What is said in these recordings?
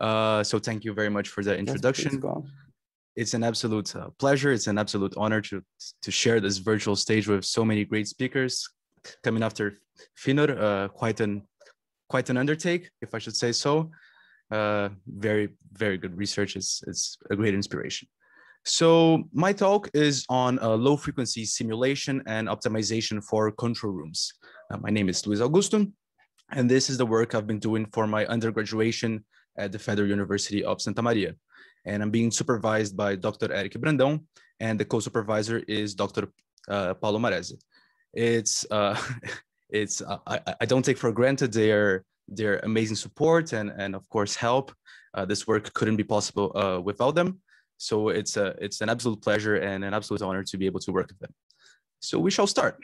Uh, so thank you very much for the introduction. Yes, it's an absolute uh, pleasure. It's an absolute honor to to share this virtual stage with so many great speakers coming after Finnur. Uh, quite an quite an undertake, if I should say so. Uh, very very good research. It's it's a great inspiration. So my talk is on uh, low frequency simulation and optimization for control rooms. Uh, my name is Luiz Augusto, and this is the work I've been doing for my undergraduation at the Federal University of Santa Maria. And I'm being supervised by Dr. Eric Brandão, and the co-supervisor is Dr. Uh, Paulo Mareze. It's, uh, it's uh, I, I, don't take for granted their, their amazing support and, and of course help. Uh, this work couldn't be possible uh, without them. So it's, a, it's an absolute pleasure and an absolute honor to be able to work with them. So we shall start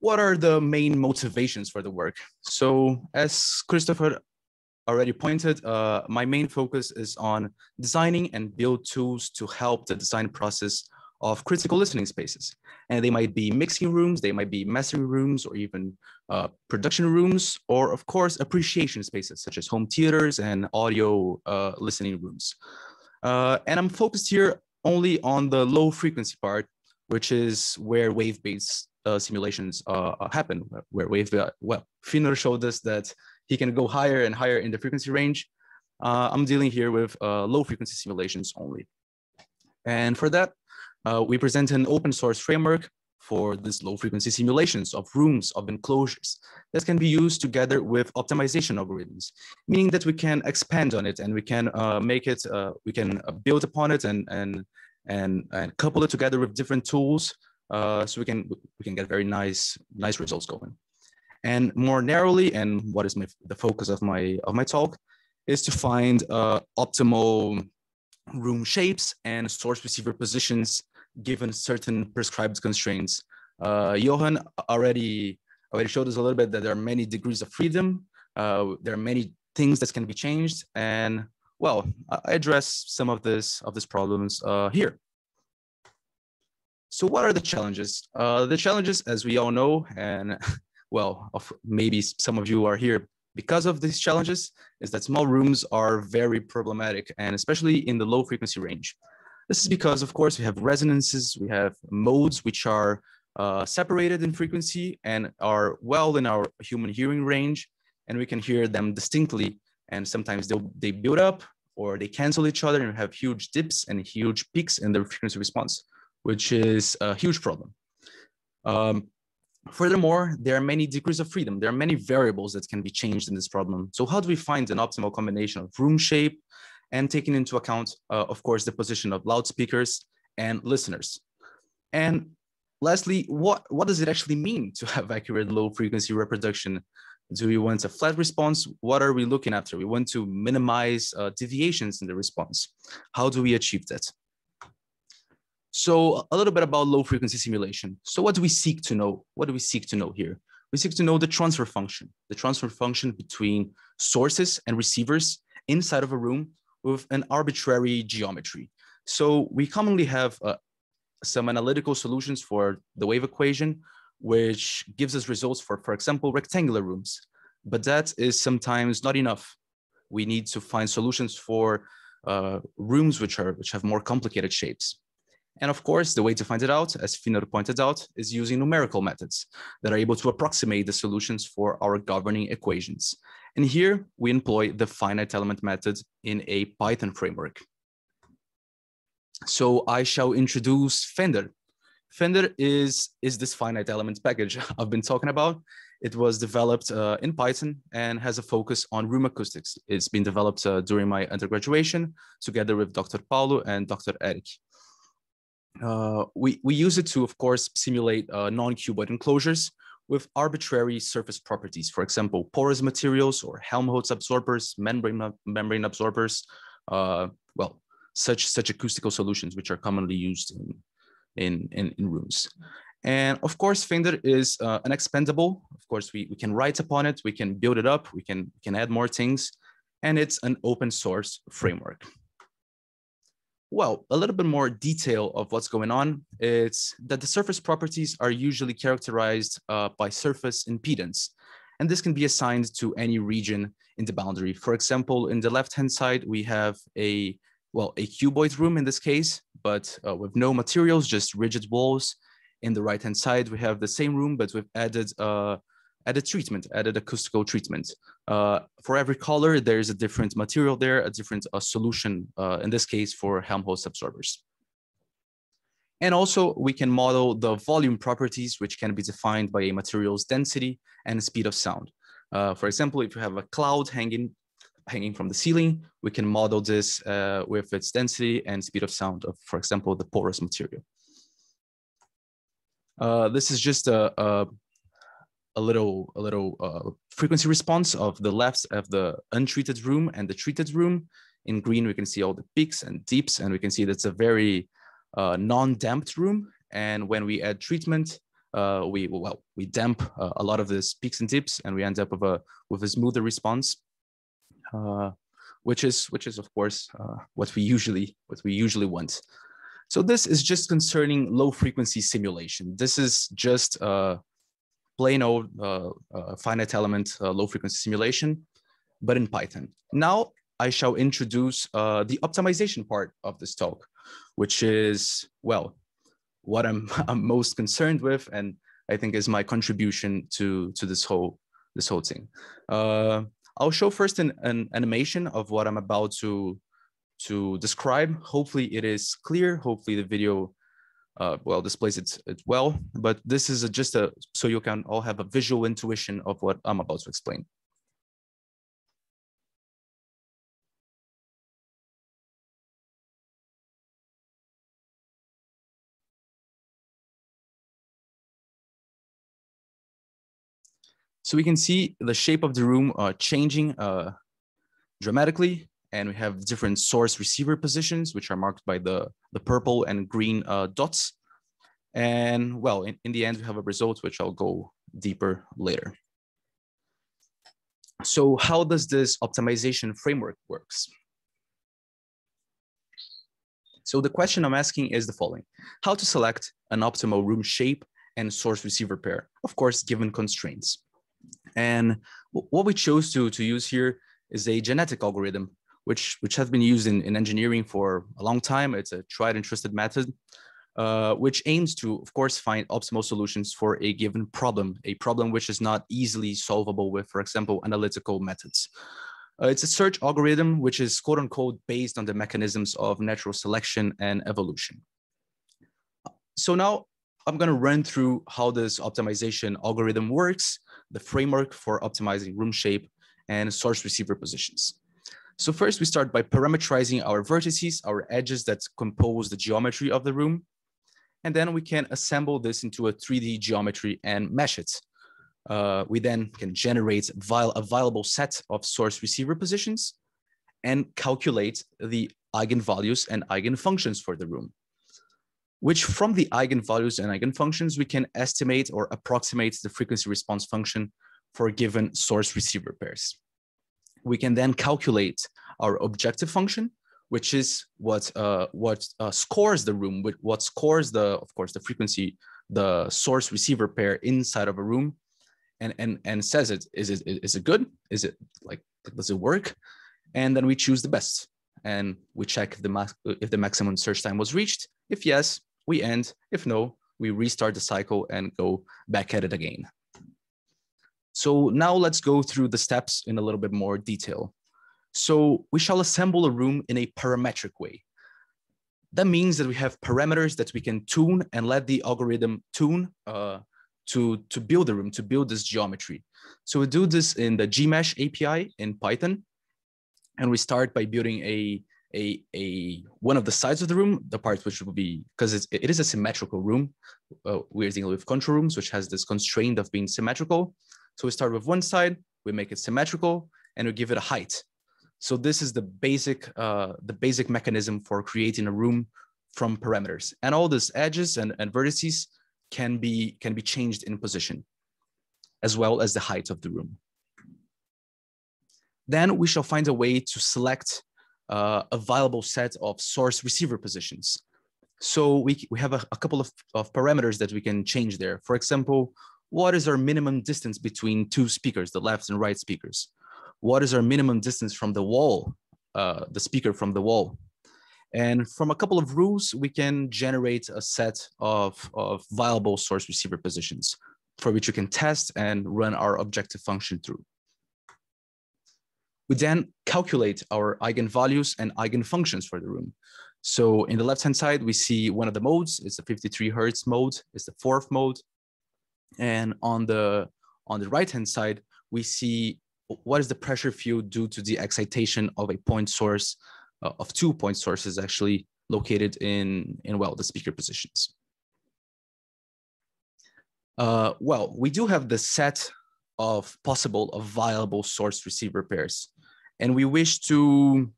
what are the main motivations for the work? So as Christopher already pointed, uh, my main focus is on designing and build tools to help the design process of critical listening spaces. And they might be mixing rooms, they might be mastering rooms, or even uh, production rooms, or of course, appreciation spaces such as home theaters and audio uh, listening rooms. Uh, and I'm focused here only on the low frequency part, which is where wave-based uh, simulations uh, happen, where wave, well, Finnur showed us that he can go higher and higher in the frequency range. Uh, I'm dealing here with uh, low frequency simulations only. And for that, uh, we present an open source framework for these low frequency simulations of rooms, of enclosures that can be used together with optimization algorithms, meaning that we can expand on it and we can uh, make it, uh, we can uh, build upon it and, and, and, and couple it together with different tools so we can, we can get very nice, nice results going. And more narrowly, and what is my, the focus of my, of my talk, is to find uh, optimal room shapes and source receiver positions given certain prescribed constraints. Uh, Johan already, already showed us a little bit that there are many degrees of freedom. Uh, there are many things that can be changed. And well, I address some of this of these problems uh, here. So what are the challenges? Uh, the challenges, as we all know, and well, of, maybe some of you are here because of these challenges, is that small rooms are very problematic, and especially in the low frequency range. This is because, of course, we have resonances, we have modes which are uh, separated in frequency and are well in our human hearing range, and we can hear them distinctly. And sometimes they build up or they cancel each other and have huge dips and huge peaks in the frequency response, which is a huge problem. Um, Furthermore, there are many degrees of freedom. There are many variables that can be changed in this problem. So how do we find an optimal combination of room shape and taking into account, uh, of course, the position of loudspeakers and listeners? And lastly, what, what does it actually mean to have accurate low frequency reproduction? Do we want a flat response? What are we looking after? We want to minimize uh, deviations in the response. How do we achieve that? So a little bit about low frequency simulation. So what do we seek to know? What do we seek to know here? We seek to know the transfer function, the transfer function between sources and receivers inside of a room with an arbitrary geometry. So we commonly have uh, some analytical solutions for the wave equation, which gives us results for, for example, rectangular rooms. But that is sometimes not enough. We need to find solutions for uh, rooms which are which have more complicated shapes. And of course, the way to find it out, as Finnur pointed out, is using numerical methods that are able to approximate the solutions for our governing equations. And here we employ the finite element method in a Python framework. So I shall introduce Fender. Fender is, is this finite element package I've been talking about. It was developed uh, in Python and has a focus on room acoustics. It's been developed uh, during my undergraduation together with Dr. Paulo and Dr. Eric. Uh, we, we use it to, of course, simulate uh, non-cuboid enclosures with arbitrary surface properties. For example, porous materials or Helmholtz absorbers, membrane, membrane absorbers, uh, well, such, such acoustical solutions, which are commonly used in, in, in, in rooms. And of course, Fender is uh, an expandable. Of course, we, we can write upon it, we can build it up, we can, we can add more things, and it's an open source framework. Well, a little bit more detail of what's going on. It's that the surface properties are usually characterized uh, by surface impedance. And this can be assigned to any region in the boundary. For example, in the left-hand side, we have a, well, a cuboid room in this case, but uh, with no materials, just rigid walls. In the right-hand side, we have the same room, but we've added uh, added treatment, added acoustical treatment. Uh, for every color, there's a different material there, a different uh, solution, uh, in this case for Helmholtz absorbers. And also we can model the volume properties, which can be defined by a material's density and speed of sound. Uh, for example, if you have a cloud hanging, hanging from the ceiling, we can model this uh, with its density and speed of sound of, for example, the porous material. Uh, this is just a, a, a little, a little uh, frequency response of the left of the untreated room and the treated room. In green, we can see all the peaks and deeps, and we can see that's a very uh, non-damped room. And when we add treatment, uh, we well we damp uh, a lot of these peaks and dips, and we end up with a with a smoother response, uh, which is which is of course uh, what we usually what we usually want. So this is just concerning low frequency simulation. This is just uh, plain old uh, uh, finite element uh, low frequency simulation, but in Python. Now I shall introduce the optimization part of this talk which is, well, what I'm, I'm most concerned with and I think is my contribution to, to this whole this whole thing. Uh, I'll show first an, an animation of what I'm about to, to describe. Hopefully it is clear. Hopefully the video uh, well displays it, it well, but this is a, just a, so you can all have a visual intuition of what I'm about to explain. So we can see the shape of the room uh, changing uh, dramatically. And we have different source receiver positions, which are marked by the, the purple and green uh, dots. And well, in, in the end, we have a result, which I'll go deeper later. So how does this optimization framework works? So the question I'm asking is the following. How to select an optimal room shape and source receiver pair, of course, given constraints. And what we chose to, to use here is a genetic algorithm, which, which has been used in, in engineering for a long time. It's a tried and trusted method, uh, which aims to, of course, find optimal solutions for a given problem, a problem which is not easily solvable with, for example, analytical methods. Uh, it's a search algorithm which is quote unquote based on the mechanisms of natural selection and evolution. So now I'm going to run through how this optimization algorithm works the framework for optimizing room shape and source receiver positions. So first we start by parameterizing our vertices, our edges that compose the geometry of the room. And then we can assemble this into a 3D geometry and mesh it. Uh, we then can generate a viable set of source receiver positions and calculate the eigenvalues and eigenfunctions for the room which from the eigenvalues and eigenfunctions, we can estimate or approximate the frequency response function for given source receiver pairs. We can then calculate our objective function, which is what uh, what uh, scores the room, what scores the, of course, the frequency, the source receiver pair inside of a room, and and and says it is it is it good? Is it like does it work? And then we choose the best, and we check if the max if the maximum search time was reached. If yes, we end. If no, we restart the cycle and go back at it again. So now let's go through the steps in a little bit more detail. So we shall assemble a room in a parametric way. That means that we have parameters that we can tune and let the algorithm tune uh, to, to build the room, to build this geometry. So we do this in the Gmsh API in Python. And we start by building a a a one of the sides of the room, the part which will be because it's a symmetrical room. Uh, we're dealing with control rooms, which has this constraint of being symmetrical. So we start with one side, we make it symmetrical, and we give it a height. So this is the basic uh, the basic mechanism for creating a room from parameters, and all these edges and, and vertices can be can be changed in position, as well as the height of the room. Then we shall find a way to select uh, a viable set of source receiver positions. So we, we have a, a couple of, of parameters that we can change there. For example, what is our minimum distance between two speakers, the left and right speakers? What is our minimum distance from the wall, uh, the speaker from the wall? And from a couple of rules, we can generate a set of, of viable source receiver positions for which we can test and run our objective function through. We then calculate our eigenvalues and eigenfunctions for the room. So in the left-hand side, we see one of the modes. It's the 53 hertz mode. It's the fourth mode. And on the on the right-hand side, we see what is the pressure field due to the excitation of a point source, uh, of two point sources actually located in, in well, the speaker positions. Uh, well, we do have the set of possible of viable source receiver pairs, and we wish to,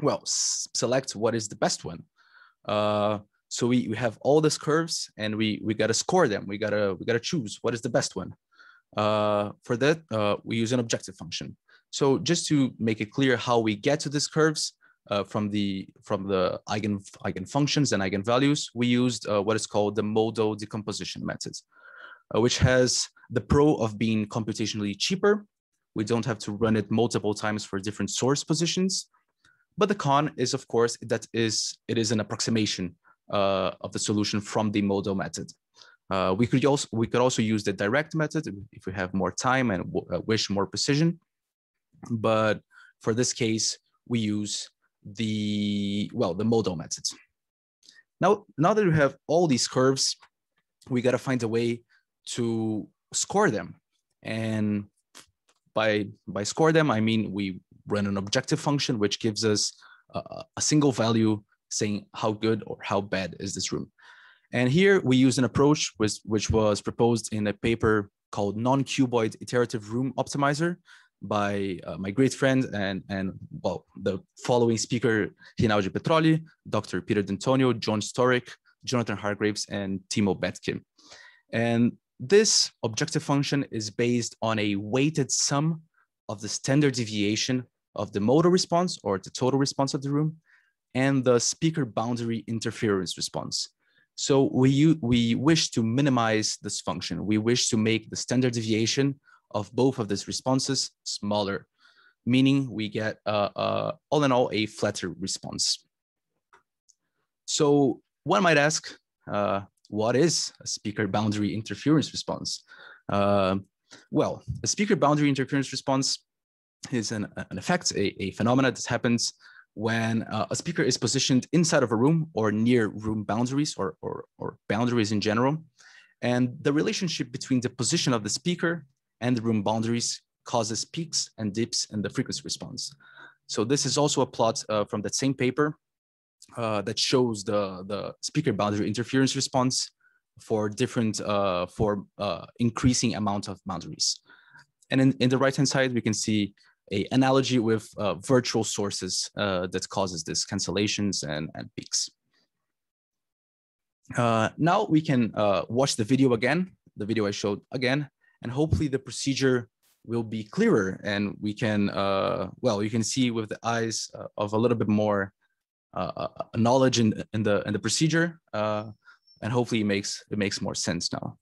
well, select what is the best one. Uh, so we, we have all these curves and we, we gotta score them. We gotta, we gotta choose what is the best one. Uh, for that, uh, we use an objective function. So just to make it clear how we get to these curves uh, from the from the eigen eigenfunctions and eigenvalues, we used uh, what is called the modal decomposition method, uh, which has the pro of being computationally cheaper. We don't have to run it multiple times for different source positions. But the con is, of course, that is it is an approximation uh, of the solution from the modal method. Uh, we could also we could also use the direct method if we have more time and uh, wish more precision. But for this case, we use the well the modal method. Now, now that we have all these curves, we got to find a way to score them. And by by score them, I mean we run an objective function which gives us a, a single value saying how good or how bad is this room. And here we use an approach which, which was proposed in a paper called non-cuboid iterative room optimizer by uh, my great friend and, and well, the following speaker, Rinaldi Petrolli, Dr. Peter D'Antonio, John Storyk, Jonathan Hargreaves, and Timo Betke. And this objective function is based on a weighted sum of the standard deviation of the modal response or the total response of the room and the speaker boundary interference response. So we, we wish to minimize this function. We wish to make the standard deviation of both of these responses smaller, meaning we get uh, uh, all in all a flatter response. So one might ask, uh, what is a speaker boundary interference response? Uh, well, a speaker boundary interference response is an, an effect, a, a phenomena that happens when uh, a speaker is positioned inside of a room or near room boundaries or, or, or, boundaries in general. And the relationship between the position of the speaker and the room boundaries causes peaks and dips in the frequency response. So this is also a plot uh, from that same paper uh, that shows the, the speaker boundary interference response for different, uh, for uh, increasing amount of boundaries. And in, in the right-hand side, we can see a analogy with uh, virtual sources uh, that causes this cancellations and, and peaks. Uh, now we can uh, watch the video again, the video I showed again, and hopefully the procedure will be clearer and we can, uh, well, you can see with the eyes uh, of a little bit more knowledge in, in, the, in the procedure, and hopefully it makes, it makes more sense now.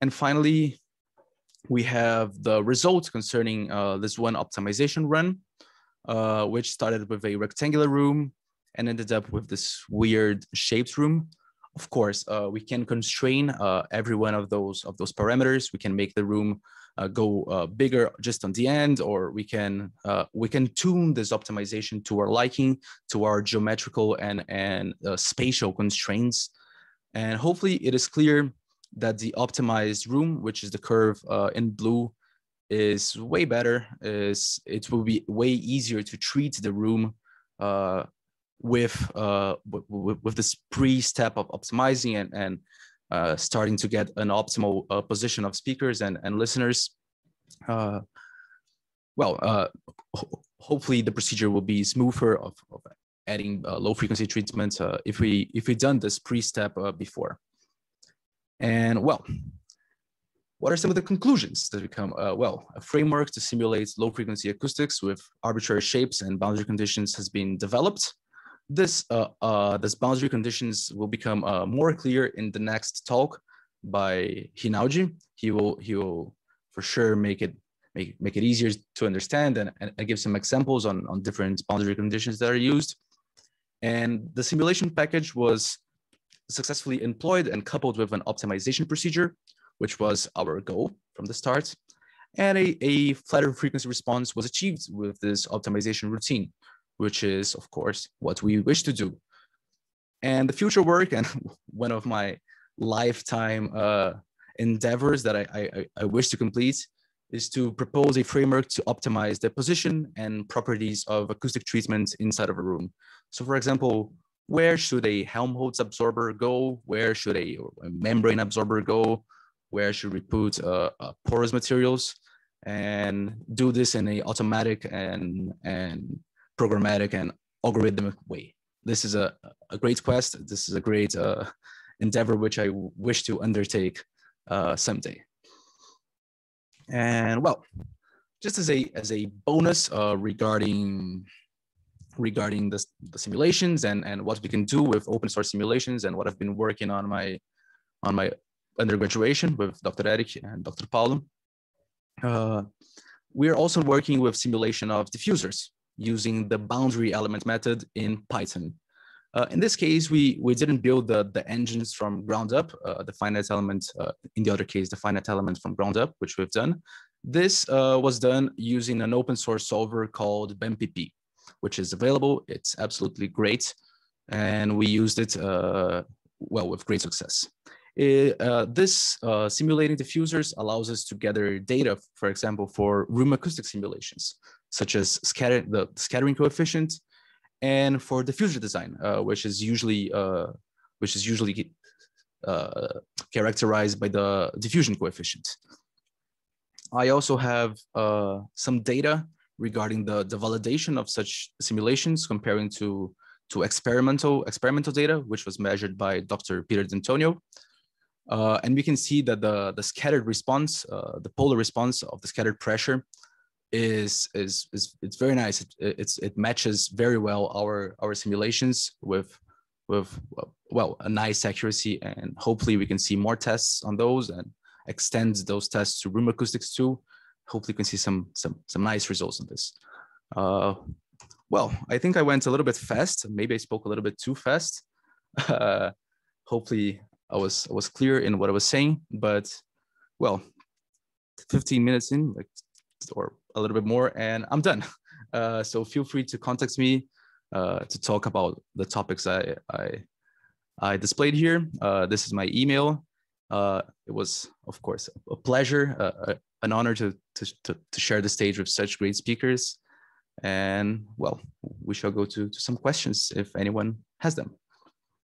And finally, we have the results concerning uh, this one optimization run, uh, which started with a rectangular room and ended up with this weird shaped room. Of course, uh, we can constrain uh, every one of those of those parameters. We can make the room uh, go uh, bigger just on the end, or we can we can tune this optimization to our liking, to our geometrical and and spatial constraints. And hopefully, it is clear that the optimized room, which is the curve uh, in blue, is way better. Is it will be way easier to treat the room uh, with, uh, with, with this pre-step of optimizing and, and uh, starting to get an optimal uh, position of speakers and, and listeners. Uh, well, uh, ho hopefully the procedure will be smoother of, of adding uh, low frequency treatments uh, if we if we done this pre-step uh, before. And well, what are some of the conclusions that become, uh, well, a framework to simulate low frequency acoustics with arbitrary shapes and boundary conditions has been developed. This, uh, uh, this boundary conditions will become uh, more clear in the next talk by Rinaldi. He will, he will for sure make it, make, make it easier to understand and, and give some examples on, on different boundary conditions that are used. And the simulation package was successfully employed and coupled with an optimization procedure, which was our goal from the start. And a, a flatter frequency response was achieved with this optimization routine, which is, of course, what we wish to do. And the future work and one of my lifetime uh, endeavors that I, I, I wish to complete is to propose a framework to optimize the position and properties of acoustic treatment inside of a room. So for example, where should a Helmholtz absorber go? Where should a, a membrane absorber go? Where should we put uh, uh, porous materials? And do this in a automatic and, and programmatic and algorithmic way. This is a, a great quest. This is a great uh, endeavor which I wish to undertake uh, someday. And well, just as a as a bonus uh, regarding regarding the, the simulations and, and what we can do with open source simulations and what I've been working on my on my undergraduation with Dr. Eric and Dr. Paulo. Uh, we're also working with simulation of diffusers using the boundary element method in Python. Uh, in this case, we, we didn't build the, the engines from ground up, uh, the finite element, uh, in the other case, the finite element from ground up, which we've done. This uh, was done using an open source solver called BEMPP which is available. It's absolutely great. And we used it, uh, well, with great success. It, uh, this uh, simulating diffusers allows us to gather data, for example, for room acoustic simulations, such as scatter, the scattering coefficient, and for diffuser design, uh, which is usually uh, which is usually uh, characterized by the diffusion coefficient. I also have some data regarding the, the validation of such simulations comparing to, to experimental, experimental data, which was measured by Dr. Peter D'Antonio. Uh, and we can see that the, the scattered response, uh, the polar response of the scattered pressure is, is, is it's very nice. It, it's, it matches very well our, our simulations with, with, well, a nice accuracy. And hopefully we can see more tests on those and extend those tests to room acoustics too hopefully you can see some some some nice results on this. Uh, well, I think I went a little bit fast. Maybe I spoke a little bit too fast. Uh, hopefully I was I was clear in what I was saying, but well, 15 minutes in, like or a little bit more, and I'm done. Uh, so feel free to contact me uh, to talk about the topics I I, I displayed here. Uh, this is my email. Uh, it was, of course, a pleasure, uh, an honor to, to, to, to, share the stage with such great speakers. And well, we shall go to, to some questions if anyone has them.